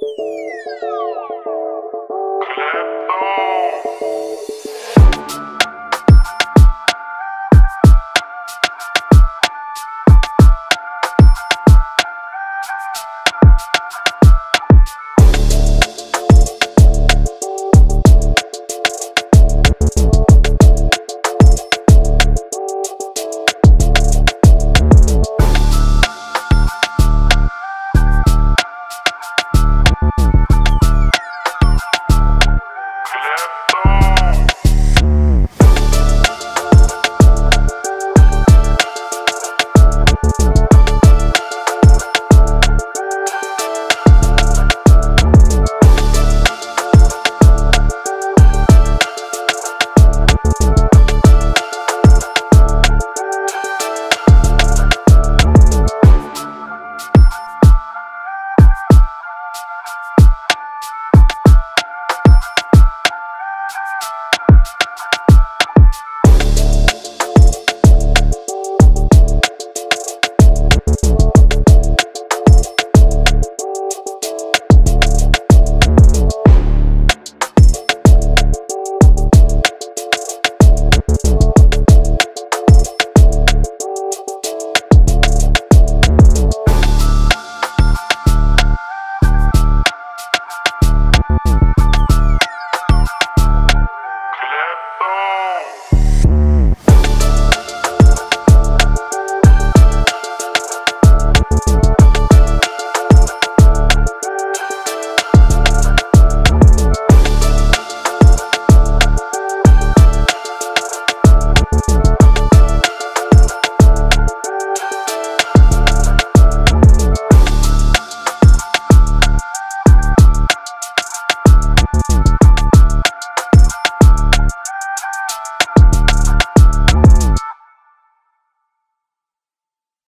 Música